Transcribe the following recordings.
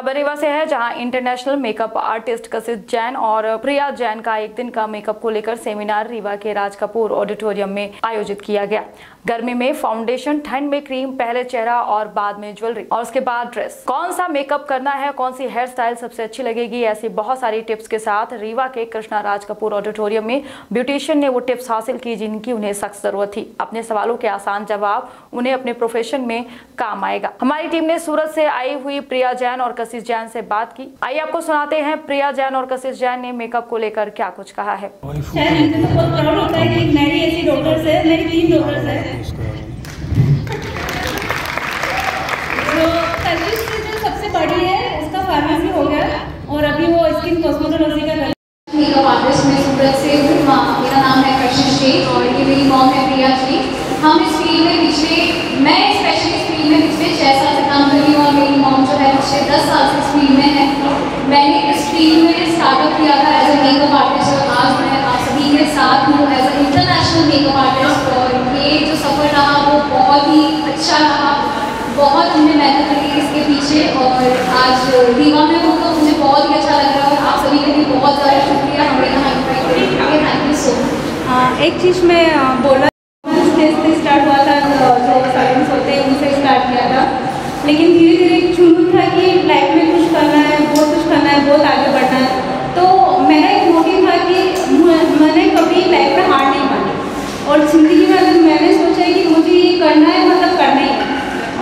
खबर रीवा से है, जहाँ international makeup artist Kasit Jain और प्रिया जैन का एक दिन का मेकअप को लेकर सेमिनार रीवा के राज कपूर ऑडिटोरियम में आयोजित किया गया। गर्मी में फाउंडेशन ठंड में क्रीम पहले चेहरा और बाद में ज्वेलरी और उसके बाद ड्रेस कौन सा मेकअप करना है, कौन सी हेयर स्टाइल सबसे अच्छी लगेगी, ऐसी बहुत सारी टिप्स के साथ रीवा के कृष्णा राज कपूर ऑडिटोरियम में ब्यूटिशियन ने वो टिप्स हासिल की जिनकी उन्हें सख्त ज़रूरत थी। अपने सवालों के आसान जवाब उन्हें अपने प्रोफेशन में काम आएगा। हमारी टीम ने सूरत से आई हुई प्रिया जैन और कशिश जैन से बात की। आइए आपको सुनाते हैं प्रिया जैन और कशिश जैन ने मेकअप को लेकर क्या कुछ कहा है। तो है जो कशिश से जो सबसे बड़ी है उसका फार्मेसी हो गया और अभी वो स्किन कॉस्मेटोलॉजी का कर मेकअप आर्टिस्ट मैं सूरत से हूँ। मेरा नाम है कशिश शेख और ये मेरी मॉम है प्रिया जी। हम इस फ़ील्ड में पिछले मैं स्पेशली इस फ़ील्ड में पिछले छः साल से काम कर रही हूँ और मेरी मॉम जो है पिछले दस साल से इस फ़ील्ड में है। मैंने इस फ़ील्ड में स्टार्टअप किया था एज ए मेकअप आर्टिस्ट और आज मैं आप सभी के साथ हूँ as a international makeup artist और ये जो सफ़र रहा वो बहुत ही अच्छा रहा। बहुत हमने मेहनत करी इसके पीछे और आज रीवा में हूँ तो मुझे बहुत ही अच्छा लग रहा है और आप सभी के लिए बहुत ज़्यादा शुक्रिया। हमें यहाँ इन्वाइट करने के लिए थैंक यू सो मच हाँ, एक चीज़ मैं से स्टार्ट हुआ था जो साइलेंस होते हैं उनसे स्टार्ट किया था। लेकिन धीरे धीरे एक जुनून था कि लाइफ में कुछ करना है, बहुत कुछ करना है, बहुत आगे बढ़ना है। तो मेरा एक मोटिव था कि मैंने कभी लाइफ में हार नहीं मानी। और ज़िंदगी में अगर मैंने सोचा कि मुझे ये करना है मतलब करना ही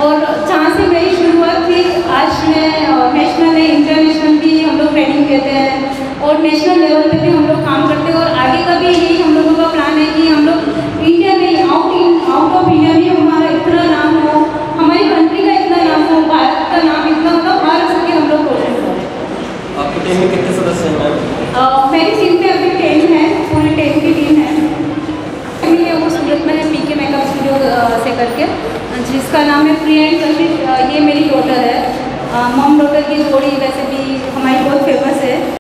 और जहाँ से मेरी शुरुआत थी आज मैं नेशनल है इंटरनेशनल भी हम लोग ट्रेनिंग देते हैं। और नेशनल लेवल पर भी हम लोग काम करते हैं और आगे का भी यही हम लोगों का प्लान है कि हम लोग इंडिया में out in out of India भी हमारा इतना नाम हो हमारी कंट्री का इतना नाम हो भारत का नाम इतना मतलब हर सके हम लोग रोशन करें आपकी टीम में कितने सदस्य हैं मैम? मेरी टीम पे अभी टेन है, पूरी टेन की टीम है। ये वो सूरत में पी के मेकअप स्टूडियो से करके, जिसका नाम है प्रिया एंड ये मेरी डॉटर है। मॉम डॉटर की जोड़ी वैसे भी हमारी